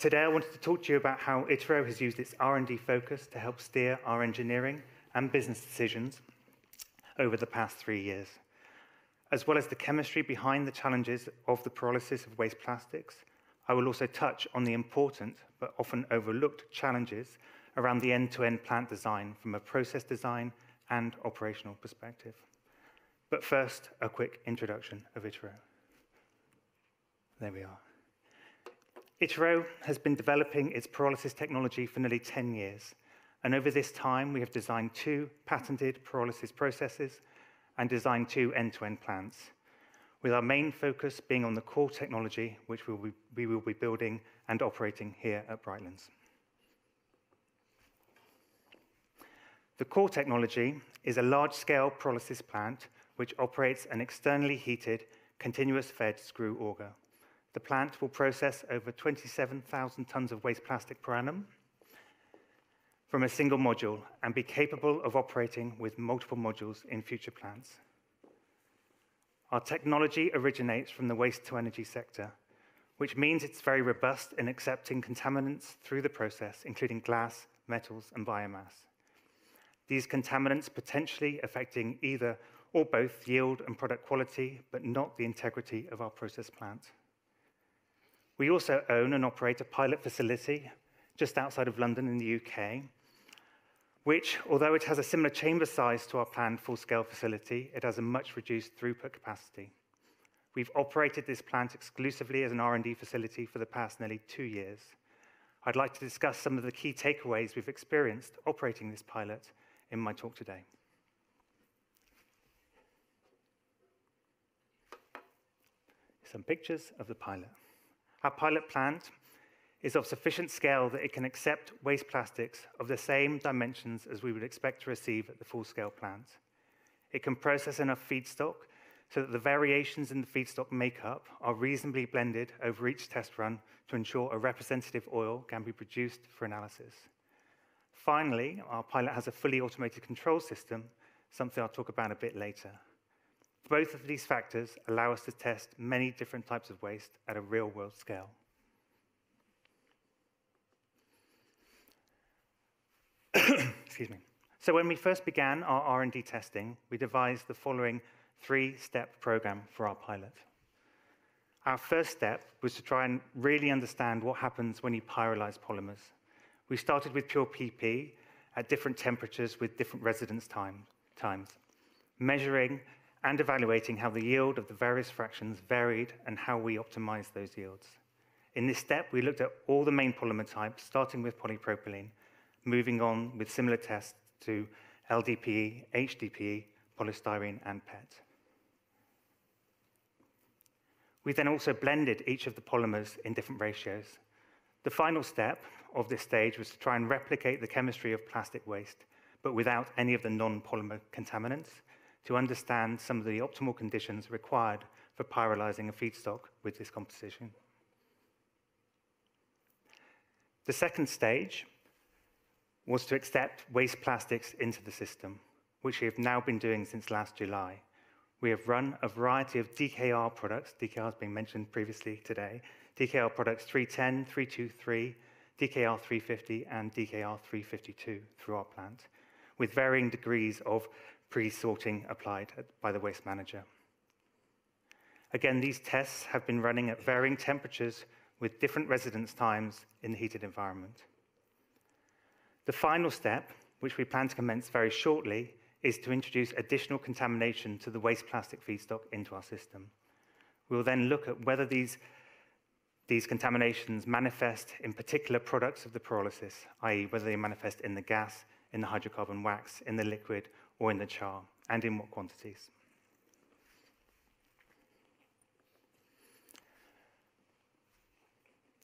Today, I wanted to talk to you about how Itero has used its R&D focus to help steer our engineering and business decisions over the past three years, as well as the chemistry behind the challenges of the pyrolysis of waste plastics. I will also touch on the important but often overlooked challenges around the end-to-end plant design from a process design and operational perspective. But first, a quick introduction of Itero. There we are. Itero has been developing its pyrolysis technology for nearly 10 years, and over this time, we have designed two patented pyrolysis processes and designed two end-to-end plants, with our main focus being on the core technology, which we will be building and operating here at Brightlands. The core technology is a large-scale pyrolysis plant, which operates an externally heated, continuous fed screw auger. The plant will process over 27,000 tons of waste plastic per annum from a single module and be capable of operating with multiple modules in future plants. Our technology originates from the waste-to-energy sector, which means it's very robust in accepting contaminants through the process, including glass, metals, and biomass these contaminants potentially affecting either or both yield and product quality, but not the integrity of our process plant. We also own and operate a pilot facility just outside of London in the UK, which, although it has a similar chamber size to our planned full-scale facility, it has a much reduced throughput capacity. We've operated this plant exclusively as an R&D facility for the past nearly two years. I'd like to discuss some of the key takeaways we've experienced operating this pilot in my talk today. Some pictures of the pilot. Our pilot plant is of sufficient scale that it can accept waste plastics of the same dimensions as we would expect to receive at the full-scale plant. It can process enough feedstock so that the variations in the feedstock makeup are reasonably blended over each test run to ensure a representative oil can be produced for analysis. Finally, our pilot has a fully automated control system, something I'll talk about a bit later. Both of these factors allow us to test many different types of waste at a real-world scale. Excuse me. So when we first began our R&D testing, we devised the following three-step program for our pilot. Our first step was to try and really understand what happens when you pyrolyze polymers. We started with pure PP at different temperatures with different residence time, times, measuring and evaluating how the yield of the various fractions varied and how we optimized those yields. In this step, we looked at all the main polymer types, starting with polypropylene, moving on with similar tests to LDPE, HDPE, polystyrene, and PET. We then also blended each of the polymers in different ratios. The final step of this stage was to try and replicate the chemistry of plastic waste, but without any of the non-polymer contaminants, to understand some of the optimal conditions required for pyrolyzing a feedstock with this composition. The second stage was to accept waste plastics into the system, which we have now been doing since last July. We have run a variety of DKR products, DKR has been mentioned previously today, DKR products 310, 323, DKR 350, and DKR 352 through our plant, with varying degrees of pre-sorting applied by the waste manager. Again, these tests have been running at varying temperatures with different residence times in the heated environment. The final step, which we plan to commence very shortly, is to introduce additional contamination to the waste plastic feedstock into our system. We'll then look at whether these these contaminations manifest in particular products of the pyrolysis, i.e. whether they manifest in the gas, in the hydrocarbon wax, in the liquid, or in the char, and in what quantities.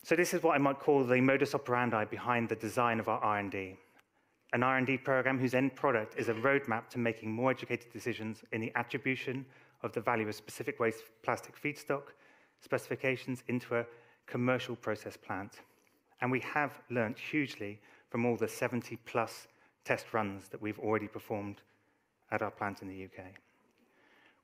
So this is what I might call the modus operandi behind the design of our R&D. An R&D program whose end product is a roadmap to making more educated decisions in the attribution of the value of specific waste plastic feedstock specifications into a commercial process plant. And we have learnt hugely from all the 70 plus test runs that we've already performed at our plant in the UK.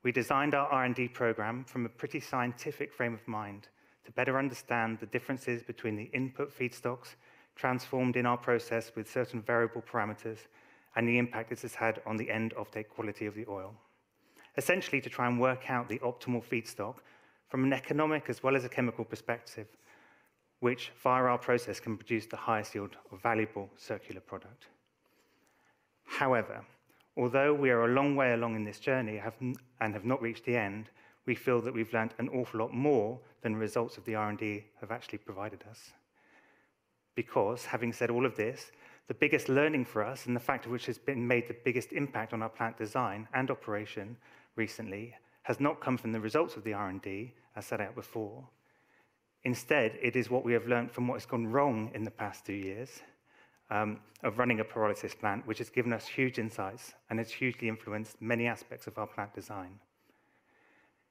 We designed our R&D program from a pretty scientific frame of mind to better understand the differences between the input feedstocks transformed in our process with certain variable parameters and the impact this has had on the end offtake quality of the oil. Essentially, to try and work out the optimal feedstock from an economic as well as a chemical perspective, which via our process can produce the highest yield of valuable circular product. However, although we are a long way along in this journey and have not reached the end, we feel that we've learned an awful lot more than the results of the R&D have actually provided us. Because, having said all of this, the biggest learning for us and the factor which has been made the biggest impact on our plant design and operation recently has not come from the results of the R&D, as set out before. Instead, it is what we have learned from what has gone wrong in the past two years um, of running a pyrolysis plant, which has given us huge insights and has hugely influenced many aspects of our plant design.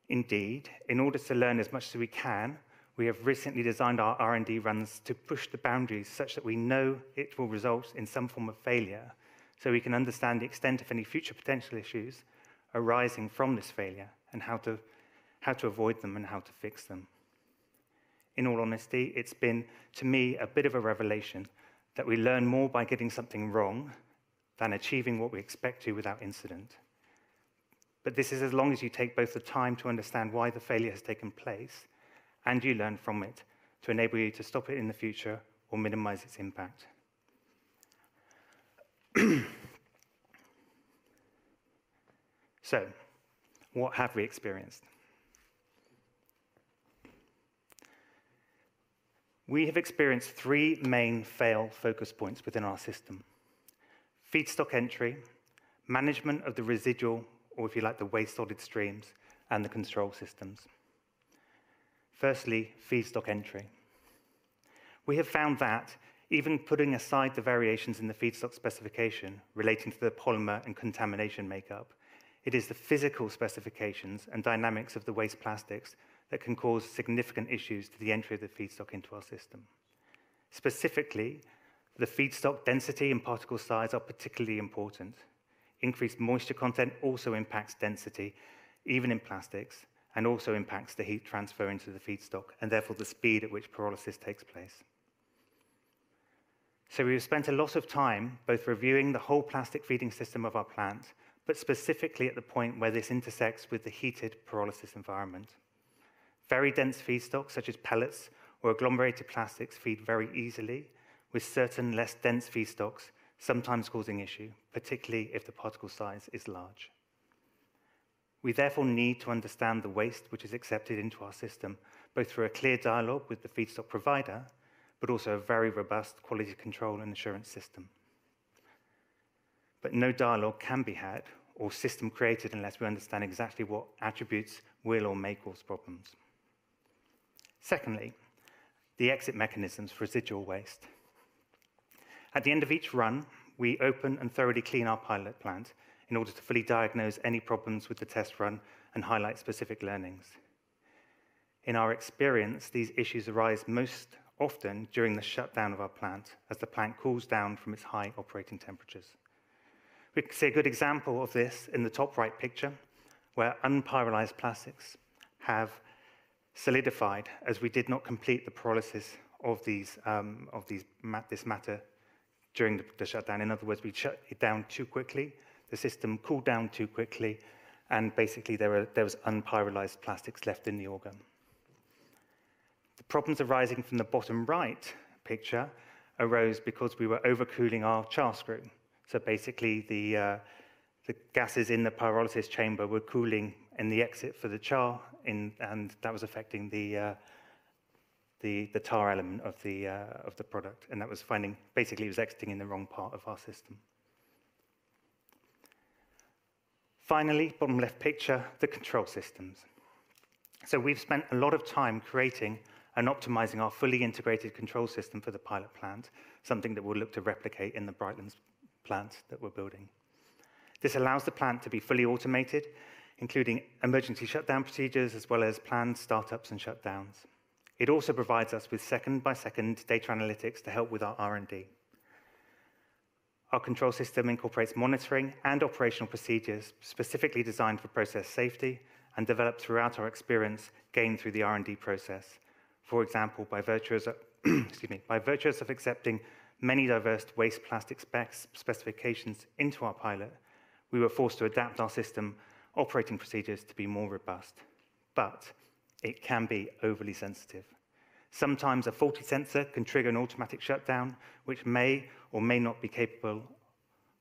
Indeed, in order to learn as much as we can, we have recently designed our R&D runs to push the boundaries such that we know it will result in some form of failure, so we can understand the extent of any future potential issues arising from this failure and how to, how to avoid them and how to fix them. In all honesty, it's been, to me, a bit of a revelation that we learn more by getting something wrong than achieving what we expect to without incident. But this is as long as you take both the time to understand why the failure has taken place and you learn from it to enable you to stop it in the future or minimize its impact. so, what have we experienced? We have experienced three main fail focus points within our system. Feedstock entry, management of the residual, or if you like, the waste solid streams, and the control systems. Firstly, feedstock entry. We have found that, even putting aside the variations in the feedstock specification relating to the polymer and contamination makeup, it is the physical specifications and dynamics of the waste plastics that can cause significant issues to the entry of the feedstock into our system. Specifically, the feedstock density and particle size are particularly important. Increased moisture content also impacts density, even in plastics, and also impacts the heat transfer into the feedstock, and therefore the speed at which pyrolysis takes place. So we've spent a lot of time both reviewing the whole plastic feeding system of our plant, but specifically at the point where this intersects with the heated pyrolysis environment. Very dense feedstocks, such as pellets or agglomerated plastics, feed very easily, with certain less dense feedstocks sometimes causing issue, particularly if the particle size is large. We therefore need to understand the waste which is accepted into our system, both through a clear dialogue with the feedstock provider, but also a very robust quality control and assurance system. But no dialogue can be had or system created unless we understand exactly what attributes will or may cause problems. Secondly, the exit mechanisms for residual waste. At the end of each run, we open and thoroughly clean our pilot plant in order to fully diagnose any problems with the test run and highlight specific learnings. In our experience, these issues arise most often during the shutdown of our plant as the plant cools down from its high operating temperatures. We can see a good example of this in the top right picture, where unpyrolysed plastics have solidified as we did not complete the pyrolysis of, these, um, of these, this matter during the, the shutdown. In other words, we shut it down too quickly the system cooled down too quickly, and basically there, were, there was unpyrolysed plastics left in the auger. The problems arising from the bottom right picture arose because we were overcooling our char screw. So basically the, uh, the gases in the pyrolysis chamber were cooling in the exit for the char, in, and that was affecting the, uh, the, the tar element of the, uh, of the product. And that was finding, basically it was exiting in the wrong part of our system. Finally, bottom left picture, the control systems. So we've spent a lot of time creating and optimizing our fully integrated control system for the pilot plant, something that we'll look to replicate in the Brightlands plant that we're building. This allows the plant to be fully automated, including emergency shutdown procedures as well as planned startups and shutdowns. It also provides us with second-by-second -second data analytics to help with our R&D. Our control system incorporates monitoring and operational procedures specifically designed for process safety and developed throughout our experience gained through the R&D process, For example, by virtue of, excuse me, by of accepting many diverse waste plastic specs, specifications into our pilot, we were forced to adapt our system operating procedures to be more robust. But it can be overly sensitive. Sometimes a faulty sensor can trigger an automatic shutdown, which may or may not be capable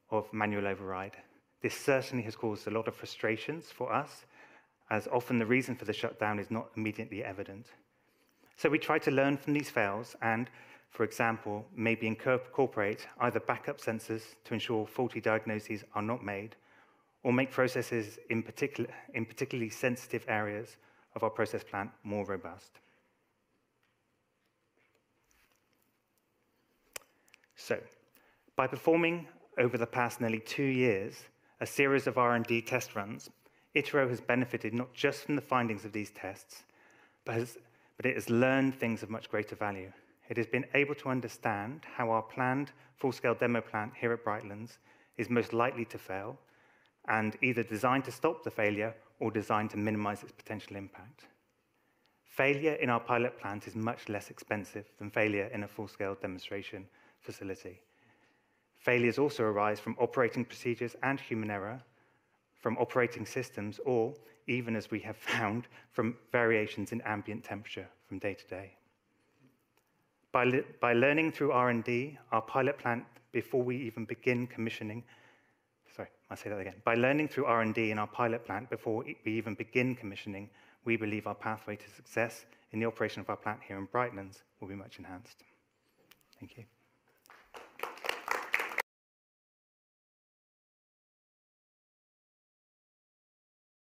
of manual override. This certainly has caused a lot of frustrations for us, as often the reason for the shutdown is not immediately evident. So we try to learn from these fails and, for example, maybe incorporate either backup sensors to ensure faulty diagnoses are not made, or make processes in, particular, in particularly sensitive areas of our process plant more robust. So, by performing over the past nearly two years a series of R&D test runs, Itero has benefited not just from the findings of these tests, but, has, but it has learned things of much greater value. It has been able to understand how our planned full-scale demo plant here at Brightlands is most likely to fail, and either designed to stop the failure or designed to minimize its potential impact. Failure in our pilot plant is much less expensive than failure in a full-scale demonstration facility. Failures also arise from operating procedures and human error, from operating systems, or, even as we have found, from variations in ambient temperature from day to day. By, by learning through R&D, our pilot plant, before we even begin commissioning, sorry, I'll say that again. By learning through R&D in our pilot plant before we even begin commissioning, we believe our pathway to success in the operation of our plant here in Brightlands will be much enhanced. Thank you.